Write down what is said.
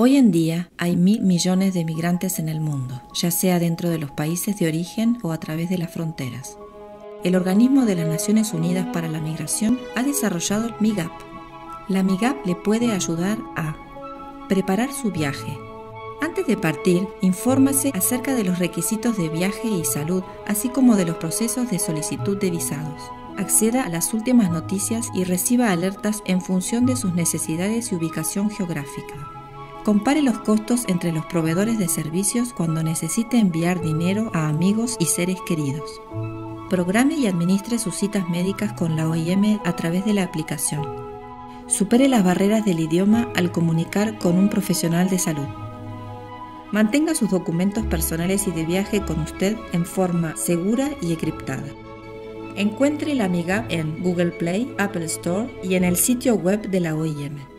Hoy en día hay mil millones de migrantes en el mundo, ya sea dentro de los países de origen o a través de las fronteras. El Organismo de las Naciones Unidas para la Migración ha desarrollado MIGAP. La MIGAP le puede ayudar a preparar su viaje. Antes de partir, infórmase acerca de los requisitos de viaje y salud, así como de los procesos de solicitud de visados. Acceda a las últimas noticias y reciba alertas en función de sus necesidades y ubicación geográfica. Compare los costos entre los proveedores de servicios cuando necesite enviar dinero a amigos y seres queridos. Programe y administre sus citas médicas con la OIM a través de la aplicación. Supere las barreras del idioma al comunicar con un profesional de salud. Mantenga sus documentos personales y de viaje con usted en forma segura y encriptada. Encuentre la amiga en Google Play, Apple Store y en el sitio web de la OIM.